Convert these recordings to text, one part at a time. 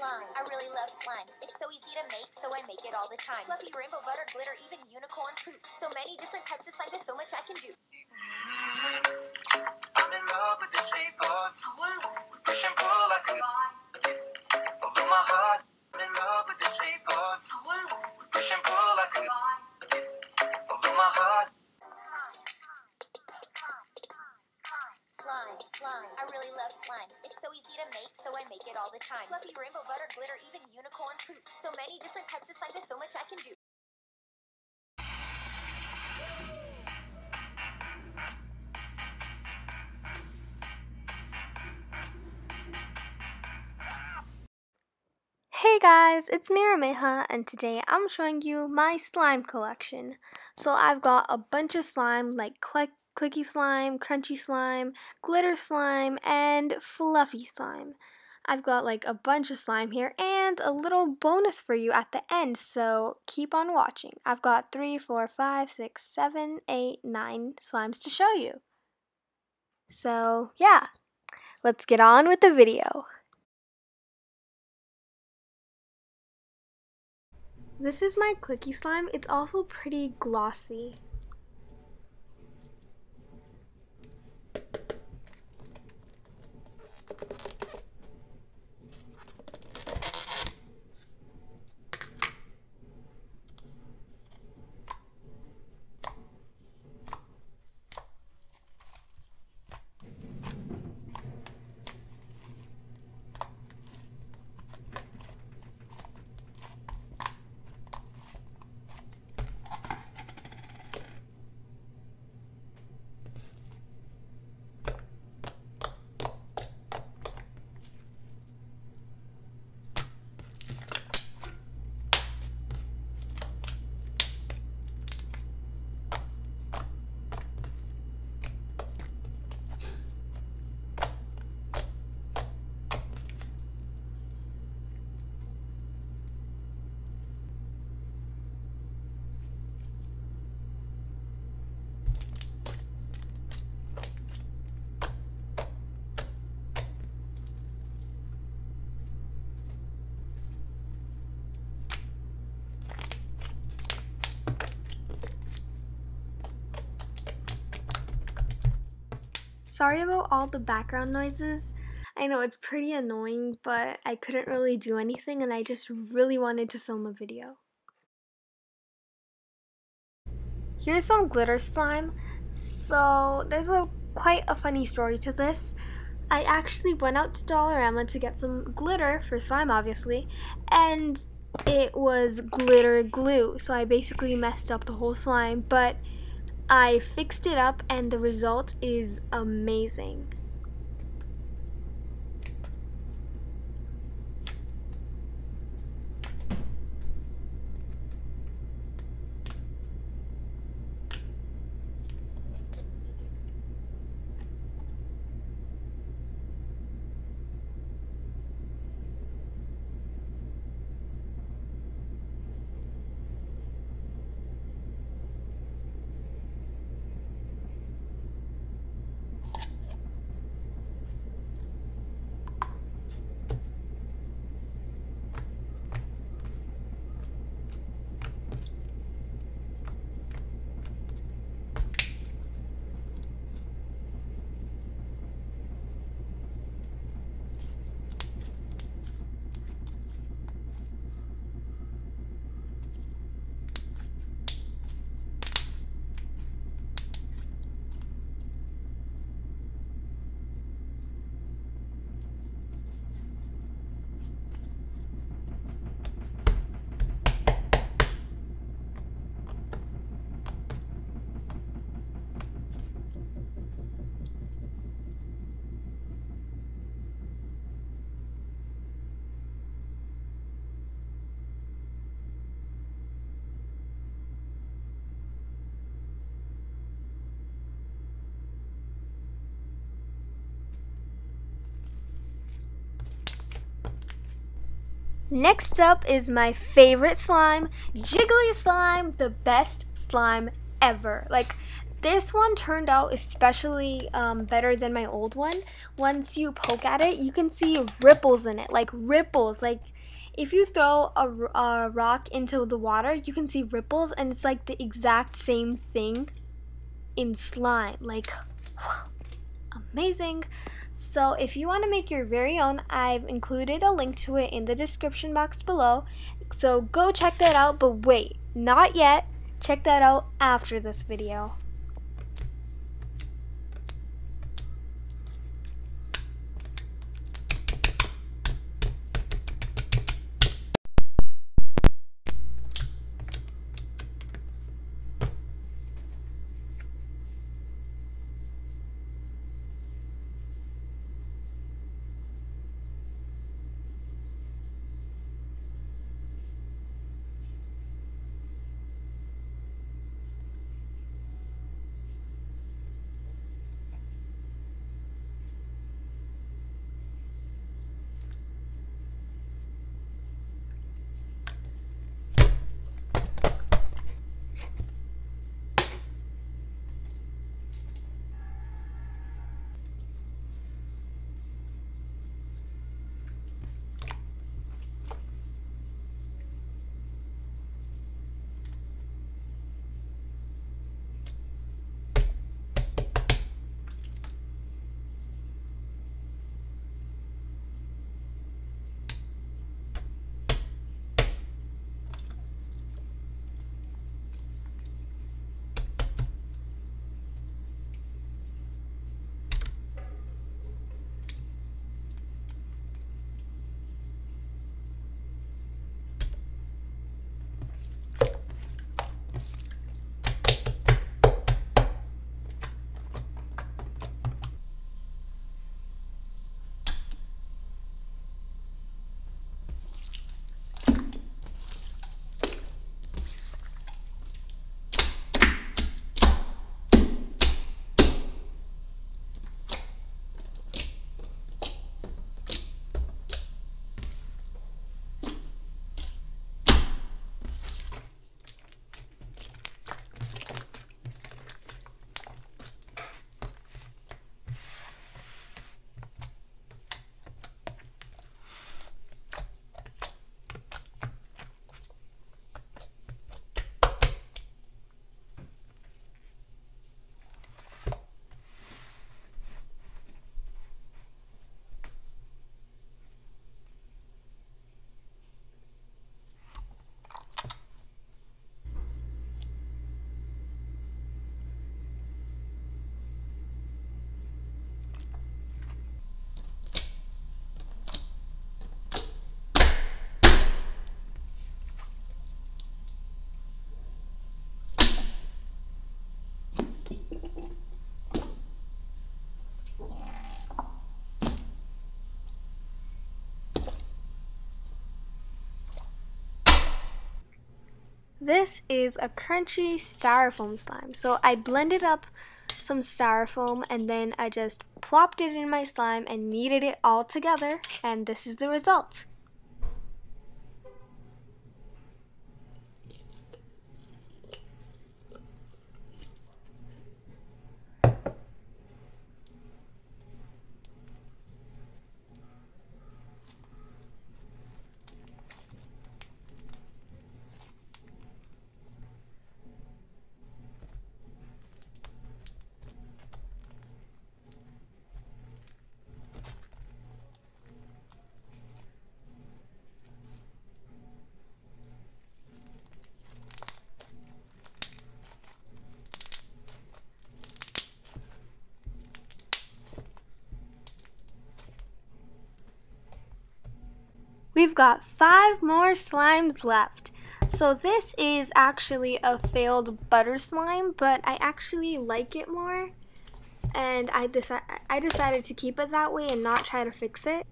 slime. I really love slime. It's so easy to make, so I make it all the time. Fluffy rainbow butter, glitter, even unicorn poop. So many different types of slime, there's so much I can do. I'm in love with the shape of you. Push and pull like a my heart. I'm in love with the shape of you. It all the time. Fluffy rainbow butter, glitter, even unicorn poop. So many different types of slime, there's so much I can do. Hey guys, it's Mirameha and today I'm showing you my slime collection. So I've got a bunch of slime like click, clicky slime, crunchy slime, glitter slime, and fluffy slime. I've got like a bunch of slime here and a little bonus for you at the end, so keep on watching. I've got three, four, five, six, seven, eight, nine slimes to show you. So yeah, let's get on with the video. This is my clicky slime. It's also pretty glossy. Sorry about all the background noises. I know it's pretty annoying, but I couldn't really do anything and I just really wanted to film a video. Here's some glitter slime. So there's a quite a funny story to this. I actually went out to Dollarama to get some glitter for slime obviously and it was glitter glue. So I basically messed up the whole slime, but I fixed it up and the result is amazing. Next up is my favorite slime, Jiggly Slime, the best slime ever. Like, this one turned out especially um, better than my old one. Once you poke at it, you can see ripples in it, like ripples. Like, if you throw a, a rock into the water, you can see ripples, and it's like the exact same thing in slime. Like, amazing. So, if you want to make your very own, I've included a link to it in the description box below. So, go check that out. But wait, not yet. Check that out after this video. This is a crunchy styrofoam slime. So I blended up some styrofoam and then I just plopped it in my slime and kneaded it all together and this is the result. We've got five more slimes left. So this is actually a failed butter slime, but I actually like it more. And I, deci I decided to keep it that way and not try to fix it.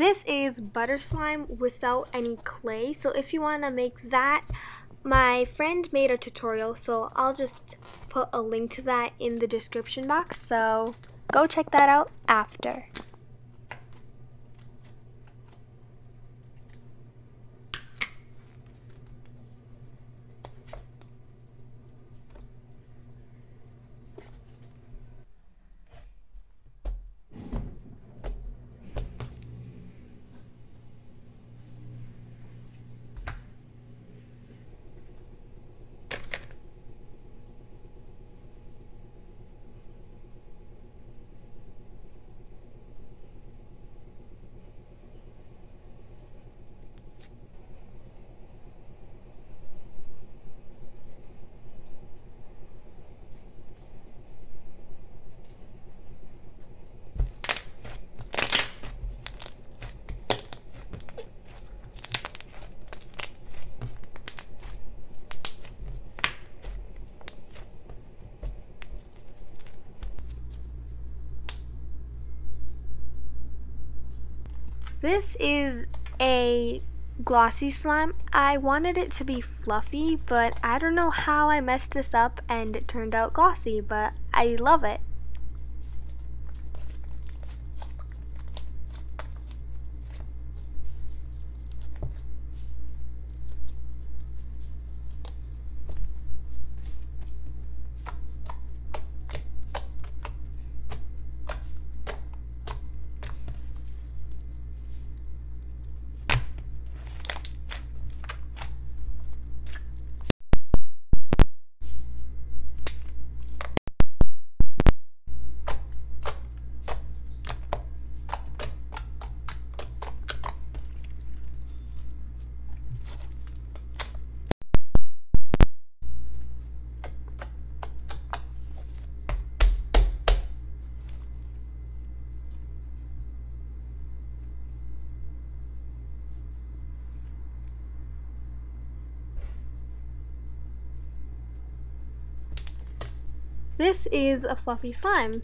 This is butter slime without any clay. So if you want to make that, my friend made a tutorial. So I'll just put a link to that in the description box. So go check that out after. This is a glossy slime. I wanted it to be fluffy, but I don't know how I messed this up and it turned out glossy, but I love it. This is a fluffy slime.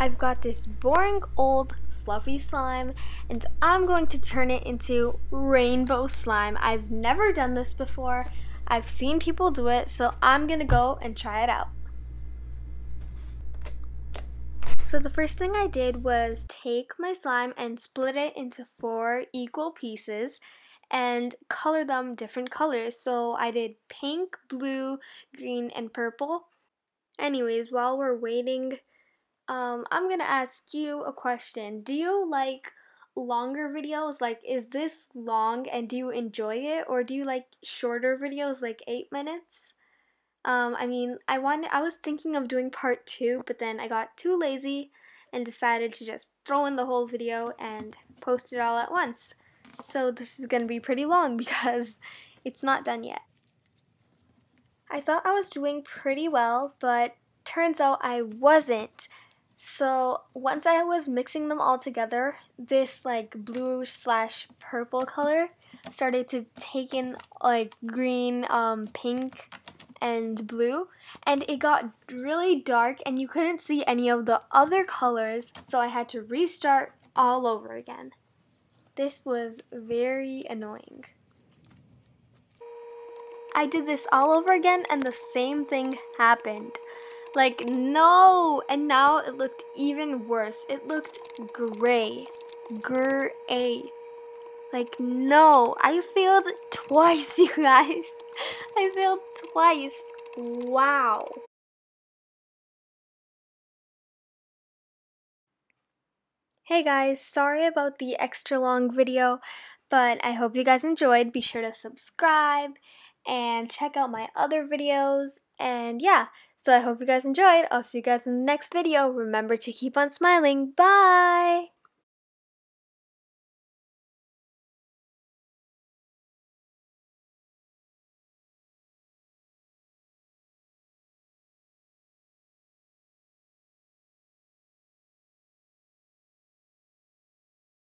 I've got this boring old fluffy slime and I'm going to turn it into rainbow slime. I've never done this before. I've seen people do it, so I'm gonna go and try it out. So the first thing I did was take my slime and split it into four equal pieces and color them different colors. So I did pink, blue, green, and purple. Anyways, while we're waiting um, I'm gonna ask you a question. Do you like longer videos? Like, is this long and do you enjoy it, or do you like shorter videos, like eight minutes? Um, I mean, I wanted, I was thinking of doing part two, but then I got too lazy and decided to just throw in the whole video and post it all at once. So this is gonna be pretty long because it's not done yet. I thought I was doing pretty well, but turns out I wasn't. So once I was mixing them all together, this like blue slash purple color started to take in like green, um, pink, and blue, and it got really dark, and you couldn't see any of the other colors, so I had to restart all over again. This was very annoying. I did this all over again, and the same thing happened. Like, no! And now it looked even worse. It looked gray. Gray. Like, no. I failed twice, you guys. I failed twice. Wow. Hey guys, sorry about the extra long video, but I hope you guys enjoyed. Be sure to subscribe and check out my other videos. And yeah, so I hope you guys enjoyed. I'll see you guys in the next video. Remember to keep on smiling. Bye!